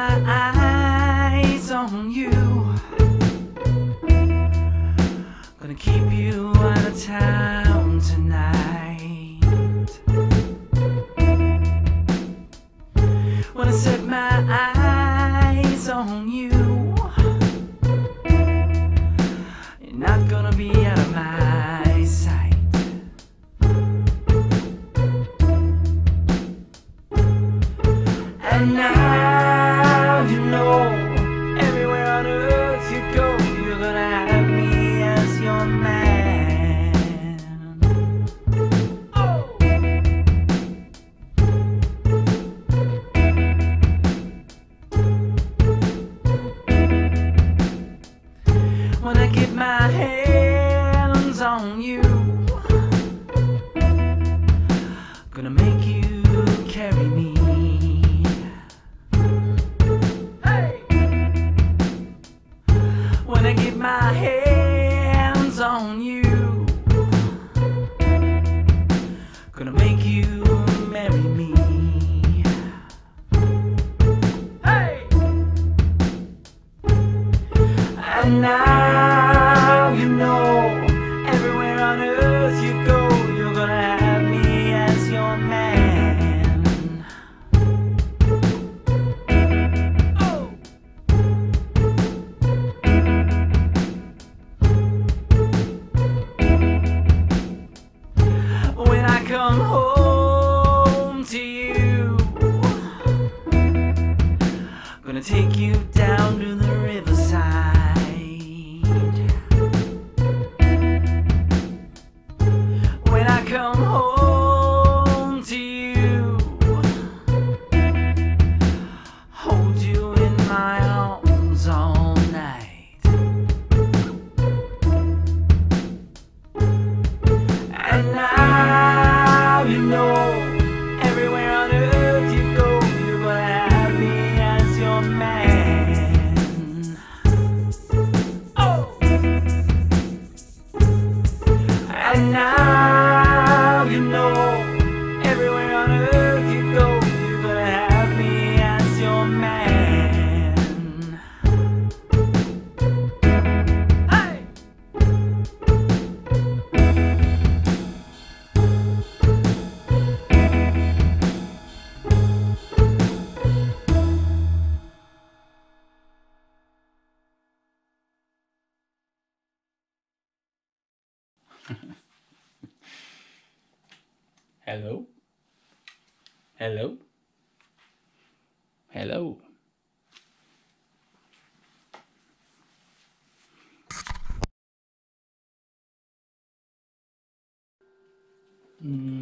my eyes on you. Gonna keep you out of town tonight. When I set my eyes on you, you're not gonna be my hands on you. Gonna make you marry me. Hey! And come home to you. Gonna take you down to the Hello? Hello? Hello? Mm.